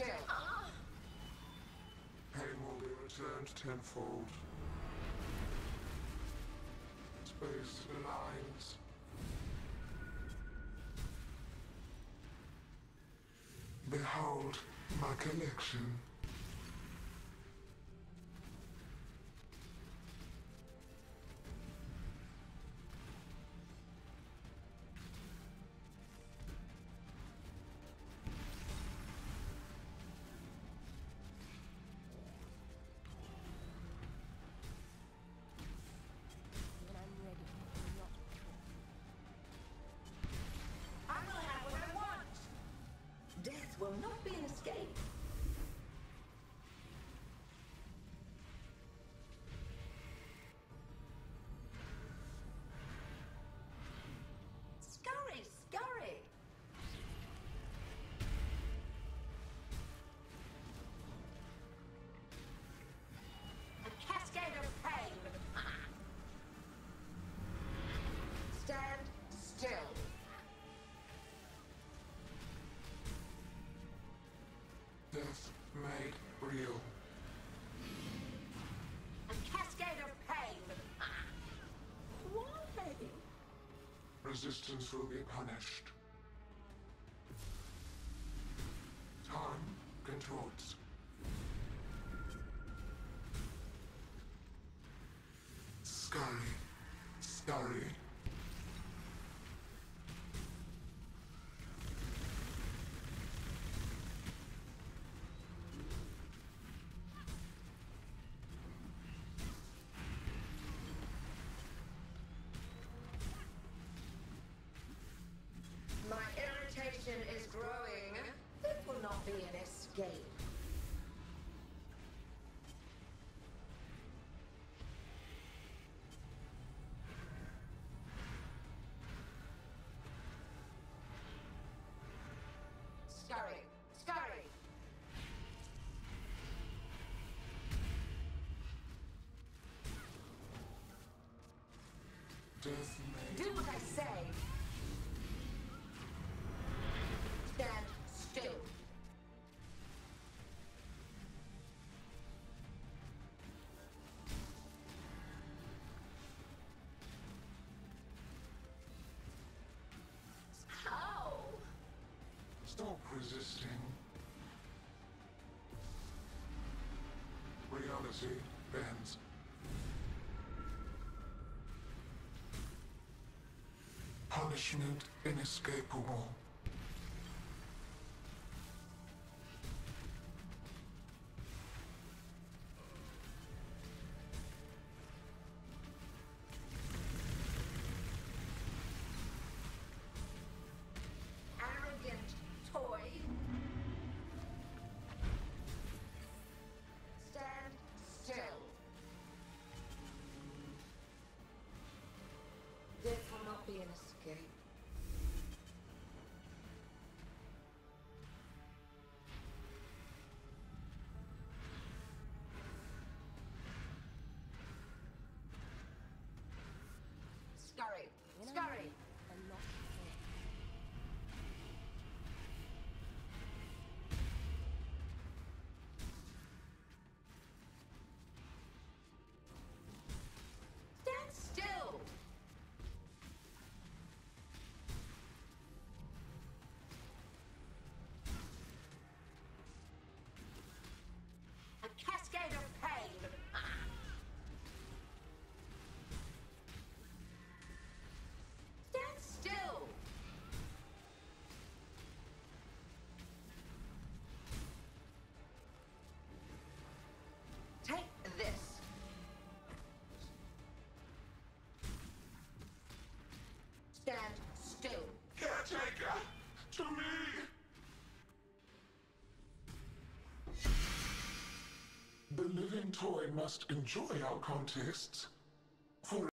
still. Pain will be returned tenfold. Space aligns. Behold my collection. resistance will be punished. Time controls. Scurry. Scurry. Do what I say. Stand still. How? Stop resisting. Reality bends. punishment inescapable. living toy must enjoy our contests, for